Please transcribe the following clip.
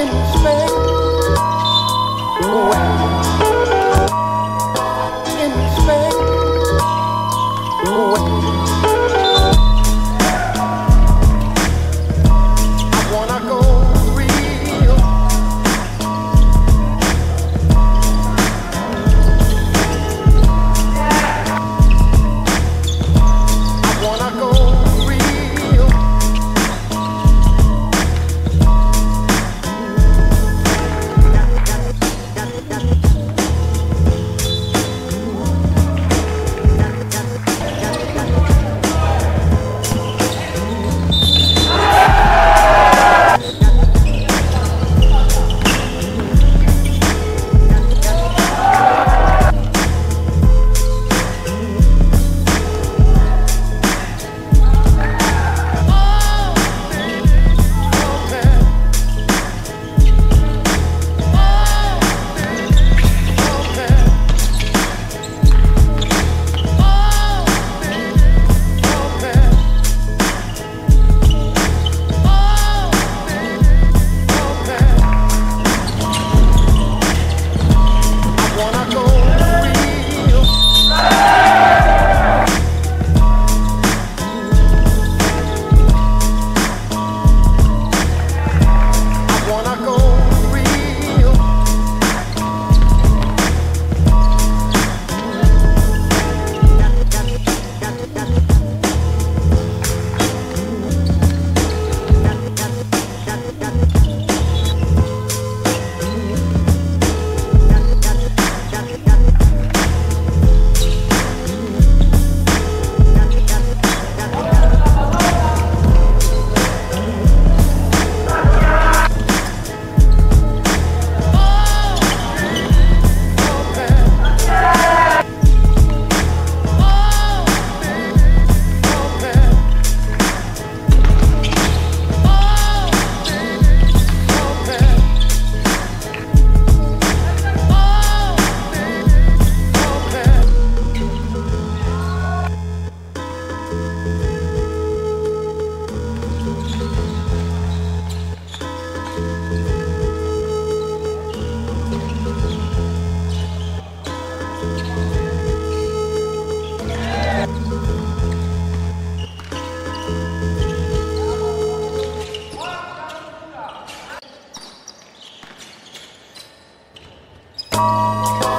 in space. Well, Música